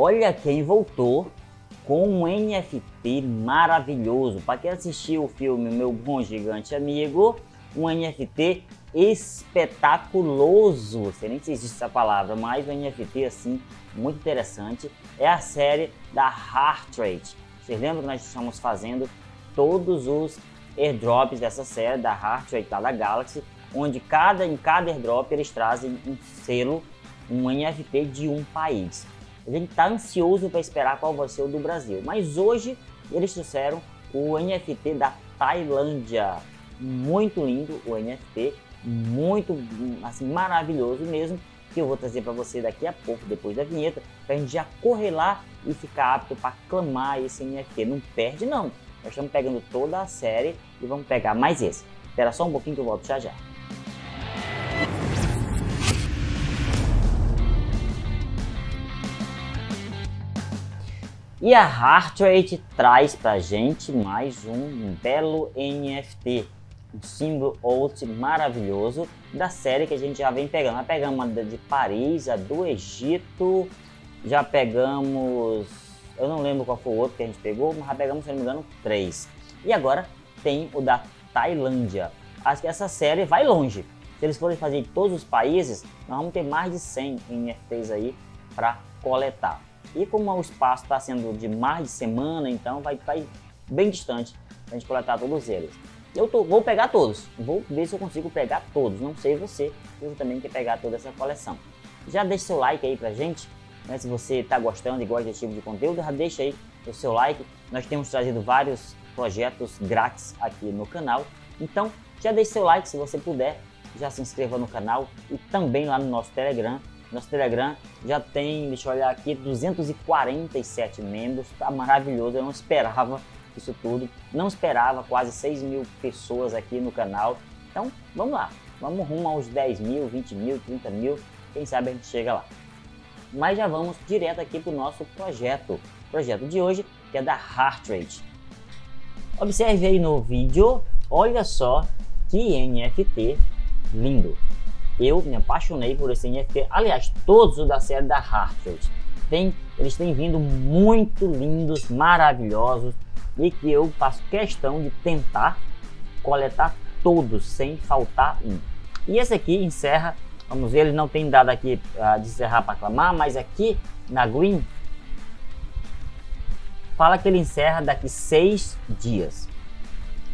Olha quem voltou com um NFT maravilhoso. Para quem assistiu o filme Meu Bom Gigante Amigo, um NFT espetaculoso. Sei nem se existe essa palavra, mas um NFT assim muito interessante. É a série da Heart Rate. Vocês lembram que nós estamos fazendo todos os airdrops dessa série da Heart Rate da Galaxy, onde cada em cada airdrop eles trazem um selo, um NFT de um país. A gente está ansioso para esperar qual vai ser o do Brasil, mas hoje eles trouxeram o NFT da Tailândia. Muito lindo o NFT, muito assim maravilhoso mesmo, que eu vou trazer para você daqui a pouco, depois da vinheta, para a gente já correr lá e ficar apto para clamar esse NFT. Não perde não. Nós estamos pegando toda a série e vamos pegar mais esse. Espera só um pouquinho que eu volto já já. E a Heartrate traz pra gente mais um belo NFT, um símbolo out maravilhoso da série que a gente já vem pegando. Já pegamos a de Paris, a do Egito, já pegamos, eu não lembro qual foi o outro que a gente pegou, mas já pegamos, se não me engano, três. E agora tem o da Tailândia. Acho que essa série vai longe. Se eles forem fazer em todos os países, nós vamos ter mais de 100 NFTs aí para coletar. E como o espaço está sendo de mais de semana, então vai estar bem distante para a gente coletar todos eles. Eu tô, vou pegar todos, vou ver se eu consigo pegar todos. Não sei você, você também quer pegar toda essa coleção. Já deixa seu like aí pra gente, né? se você está gostando e gosta desse tipo de conteúdo, já deixa aí o seu like. Nós temos trazido vários projetos grátis aqui no canal. Então, já deixe seu like se você puder, já se inscreva no canal e também lá no nosso Telegram nosso Telegram já tem, deixa eu olhar aqui, 247 membros, tá maravilhoso, eu não esperava isso tudo, não esperava quase 6 mil pessoas aqui no canal. Então, vamos lá, vamos rumo aos 10 mil, 20 mil, 30 mil, quem sabe a gente chega lá. Mas já vamos direto aqui para o nosso projeto, projeto de hoje, que é da Heart Rate. Observe aí no vídeo, olha só que NFT lindo eu me apaixonei por esse NFT. Aliás, todos os da série da Hartfield. Tem, eles têm vindo muito lindos, maravilhosos e que eu faço questão de tentar coletar todos sem faltar um. E esse aqui encerra, vamos ver, ele não tem dado aqui uh, de encerrar para aclamar, mas aqui na Green fala que ele encerra daqui seis dias,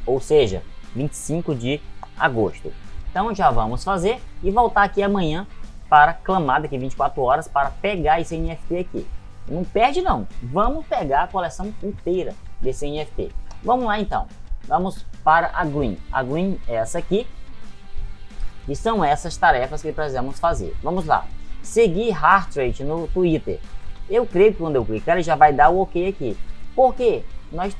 ou seja, 25 de agosto. Então já vamos fazer e voltar aqui amanhã para clamar daqui 24 horas para pegar esse NFT aqui. Não perde não, vamos pegar a coleção inteira desse NFT. Vamos lá então, vamos para a Green. A Green é essa aqui e são essas tarefas que precisamos fazer. Vamos lá, seguir Heart Rate no Twitter. Eu creio que quando eu clicar ele já vai dar o ok aqui. Porque nós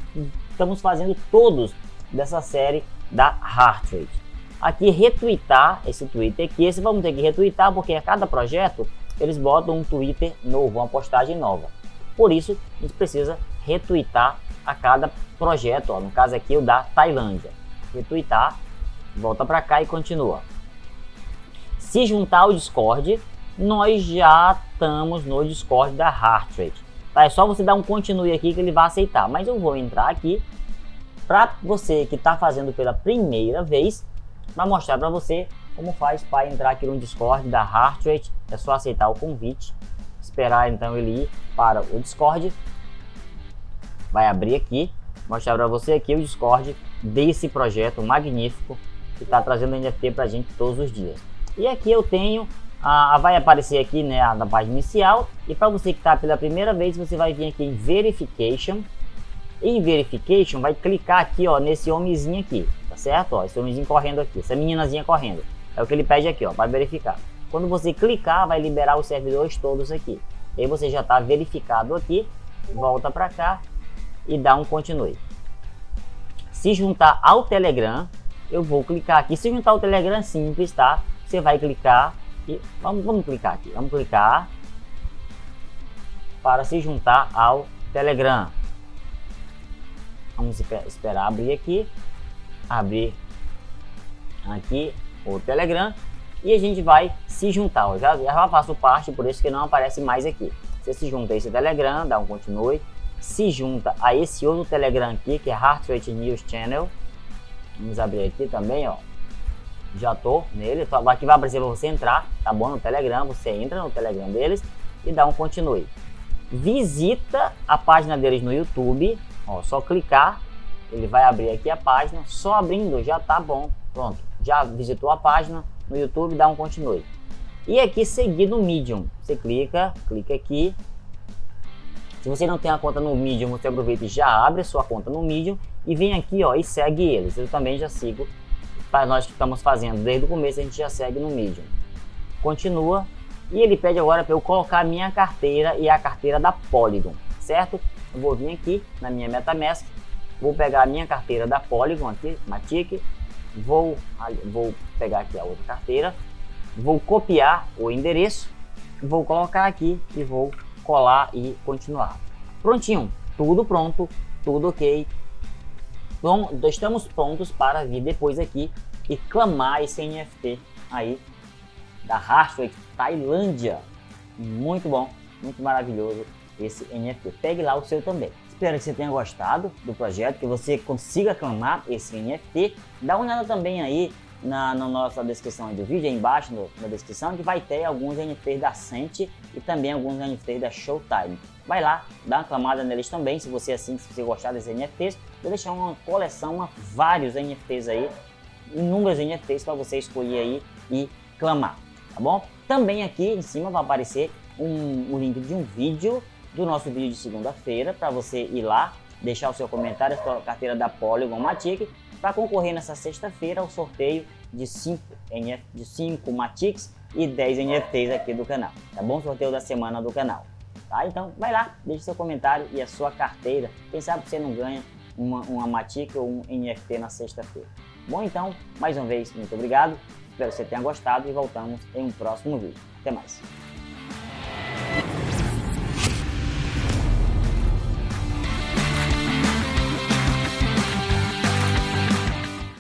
estamos fazendo todos dessa série da Heart Rate aqui retweetar esse Twitter aqui. Esse vamos ter que retweetar porque a cada projeto eles botam um Twitter novo, uma postagem nova. Por isso, a gente precisa retweetar a cada projeto. Ó. No caso aqui, o da Tailândia. Retweetar, volta para cá e continua. Se juntar ao Discord, nós já estamos no Discord da Heartrate. Tá? É só você dar um continue aqui que ele vai aceitar. Mas eu vou entrar aqui para você que está fazendo pela primeira vez para mostrar para você como faz para entrar aqui no Discord da Heartrate. É só aceitar o convite, esperar então ele ir para o Discord. Vai abrir aqui, mostrar para você aqui o Discord desse projeto magnífico que está trazendo NFT para a gente todos os dias. E aqui eu tenho, a, vai aparecer aqui né, na página inicial. E para você que está pela primeira vez, você vai vir aqui em Verification. Em Verification, vai clicar aqui ó, nesse homenzinho aqui tá certo? Ó, esse homenzinho correndo aqui, essa meninazinha correndo. É o que ele pede aqui, ó, para verificar. Quando você clicar, vai liberar os servidores todos aqui. E aí você já está verificado aqui, volta para cá e dá um continue. Se juntar ao Telegram, eu vou clicar aqui. Se juntar ao Telegram simples, tá? Você vai clicar e vamos, vamos clicar aqui. Vamos clicar para se juntar ao Telegram. Vamos esperar abrir aqui abrir aqui o Telegram e a gente vai se juntar. Eu já, já faço parte, por isso que não aparece mais aqui. Você se junta a esse Telegram, dá um continue, se junta a esse outro Telegram aqui, que é Heart Rate News Channel. Vamos abrir aqui também, ó. Já tô nele, tô, aqui vai aparecer para você entrar, tá bom? No Telegram, você entra no Telegram deles e dá um continue. Visita a página deles no YouTube, ó, só clicar, ele vai abrir aqui a página, só abrindo já tá bom, pronto. Já visitou a página no YouTube, dá um continue. E aqui seguir no Medium. Você clica, clica aqui. Se você não tem a conta no Medium, você aproveita e já abre a sua conta no Medium e vem aqui ó, e segue eles. Eu também já sigo. Para nós que estamos fazendo desde o começo, a gente já segue no Medium. Continua. E ele pede agora para eu colocar a minha carteira e a carteira da Polygon, certo? Eu vou vir aqui na minha MetaMask, vou pegar a minha carteira da Polygon aqui, Matic, vou, vou pegar aqui a outra carteira, vou copiar o endereço, vou colocar aqui e vou colar e continuar. Prontinho, tudo pronto, tudo ok. Bom, estamos prontos para vir depois aqui e clamar esse NFT aí da Hashway Tailândia. Muito bom, muito maravilhoso esse NFT. Pegue lá o seu também. Espero que você tenha gostado do projeto, que você consiga clamar esse NFT. Dá uma olhada também aí na, na nossa descrição do vídeo, aí embaixo no, na descrição, que vai ter alguns NFTs da Sente e também alguns NFTs da Showtime. Vai lá, dá uma clamada neles também, se você assim, se você gostar desses NFTs, vou deixar uma coleção, uma, vários NFTs aí, inúmeros NFTs para você escolher aí e clamar, tá bom? Também aqui em cima vai aparecer um, um link de um vídeo do nosso vídeo de segunda-feira para você ir lá, deixar o seu comentário, a sua carteira da Polygon Matic para concorrer nessa sexta-feira ao sorteio de 5 de 5 Matix e 10 NFTs aqui do canal, tá bom? Sorteio da semana do canal, tá? Então vai lá, deixe seu comentário e a sua carteira. Quem sabe você não ganha uma, uma Matic ou um NFT na sexta-feira. Bom, então, mais uma vez, muito obrigado. Espero que você tenha gostado e voltamos em um próximo vídeo. Até mais.